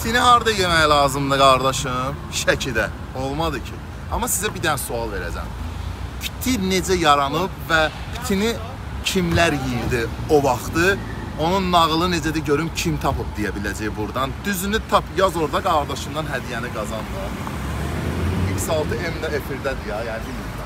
Pitini harda yemək lazımdır qardaşım? Şəkidə. Olmadı ki. Amma sizə bir dənə sual verəcəm. Piti necə yaranıb və pitini kimlər yeyirdi o vaxtı? Onun nağılı necədir görüm kim tapıb deyə biləcək burdan. Düzünü tap, yaz orada qardaşından hədiyyəni qazan da. X6M də efirdədir ya, yəni bilmirəm.